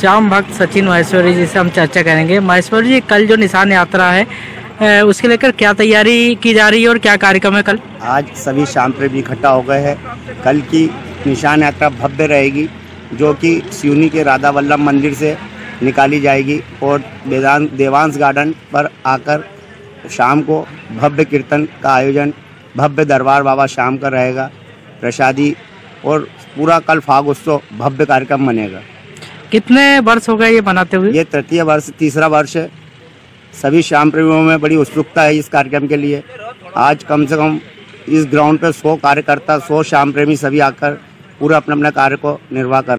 श्याम भक्त सचिन महेश्वरी जी से हम चर्चा करेंगे। माहेश्वरी जी, कल जो निशान यात्रा है उसके लेकर क्या तैयारी की जा रही है और क्या कार्यक्रम है कल? आज सभी शाम प्रेमी इकट्ठा हो गए हैं। कल की निशान यात्रा भव्य रहेगी, जो कि सिवनी के राधा वल्लभ मंदिर से निकाली जाएगी और वेदांत देवांश गार्डन पर आकर शाम को भव्य कीर्तन का आयोजन, भव्य दरबार बाबा शाम का रहेगा, प्रसादी और पूरा कल फाग उत्सव भव्य कार्यक्रम बनेगा। कितने वर्ष हो गए ये बनाते हुए? ये तृतीय वर्ष, तीसरा वर्ष है। सभी श्याम प्रेमियों में बड़ी उत्सुकता है इस कार्यक्रम के लिए। आज कम से कम इस ग्राउंड पर सौ कार्यकर्ता, सौ श्याम प्रेमी सभी आकर पूरा अपने अपने कार्य को निर्वाह कर